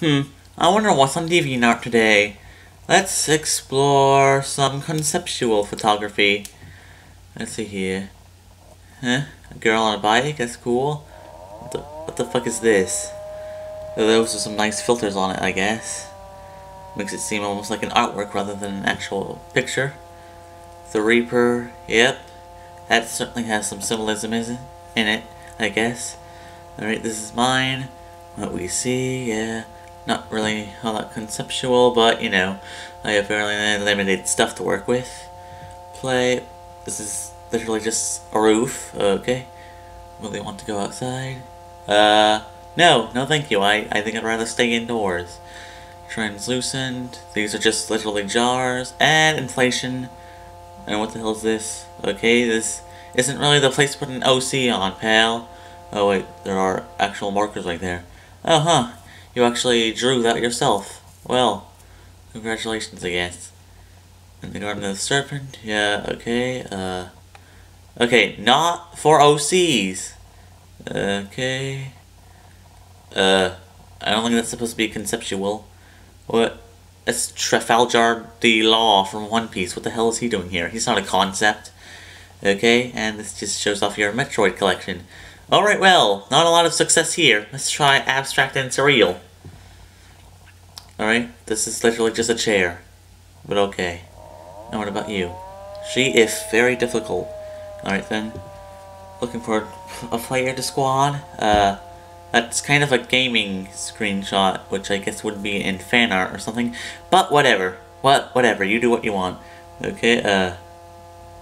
Hmm, I wonder what's on DeviantArt today. Let's explore some conceptual photography. Let's see here. Huh? A girl on a bike? That's cool. What the, what the fuck is this? Those are some nice filters on it, I guess. Makes it seem almost like an artwork rather than an actual picture. The Reaper, yep. That certainly has some symbolism in it, I guess. Alright, this is mine. What we see, yeah. Not really all that conceptual, but you know, I have fairly limited stuff to work with. Play. This is literally just a roof, okay. Really want to go outside? Uh, no, no thank you. I, I think I'd rather stay indoors. Translucent. These are just literally jars. And inflation. And what the hell is this? Okay, this isn't really the place to put an OC on, pal. Oh wait, there are actual markers right there. Oh huh, you actually drew that yourself. Well, congratulations I guess. In the Garden of the Serpent, yeah, okay, uh... Okay, not for OCs. Okay. Uh, I don't think that's supposed to be conceptual. What? That's Trafalgar D. Law from One Piece. What the hell is he doing here? He's not a concept. Okay, and this just shows off your Metroid collection. Alright, well, not a lot of success here. Let's try abstract and surreal. Alright, this is literally just a chair. But okay. Now what about you? She is very difficult. Alright then. Looking for a player to squad. Uh, that's kind of a gaming screenshot, which I guess would be in fan art or something. But whatever. What? Whatever. You do what you want. Okay, uh,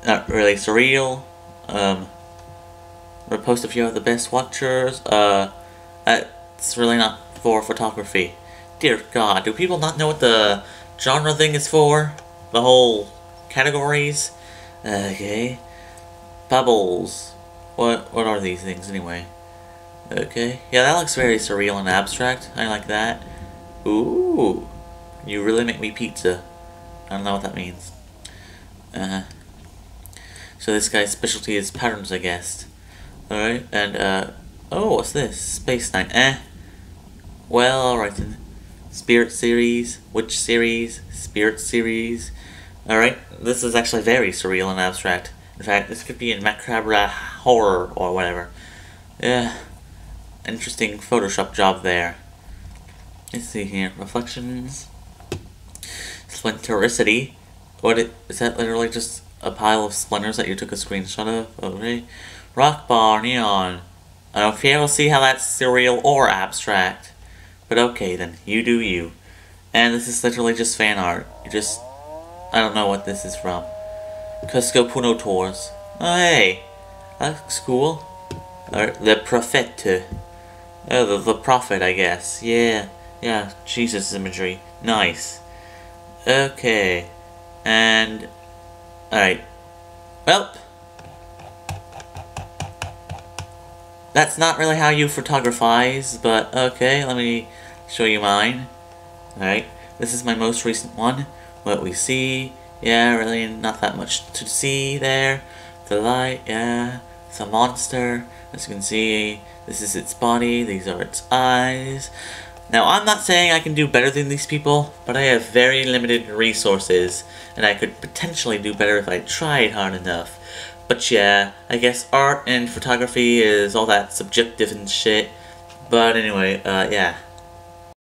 not really surreal. Um, repost a few of the best watchers. Uh, that's really not for photography. Dear God, do people not know what the genre thing is for? The whole categories? Okay. Bubbles. What, what are these things anyway? Okay. Yeah, that looks very surreal and abstract. I like that. Ooh. You really make me pizza. I don't know what that means. Uh -huh. So this guy's specialty is patterns, I guess. Alright, and, uh... Oh, what's this? Space Knight. Eh. Well, alright then. Spirit series. Witch series. Spirit series. Alright, this is actually very surreal and abstract. In fact, this could be in macabre horror or whatever. Yeah. Interesting Photoshop job there. Let's see here. Reflections. Splintericity. What it, is that literally just a pile of splinters that you took a screenshot of? Okay. Rock bar, neon. I don't feel able to see how that's surreal or abstract. But okay then, you do you. And this is literally just fan art. You just... I don't know what this is from. Cusco Puno Tours. Oh hey, that looks cool. Or the Prophet. Oh, the, the prophet, I guess. Yeah, yeah, Jesus imagery. Nice. Okay. And... Alright. Well... That's not really how you photographize, but okay, let me show you mine. Alright, this is my most recent one. What we see, yeah, really not that much to see there. The light, yeah, it's a monster. As you can see, this is its body, these are its eyes. Now, I'm not saying I can do better than these people, but I have very limited resources, and I could potentially do better if I tried hard enough. But yeah, I guess art and photography is all that subjective and shit. But anyway, uh, yeah.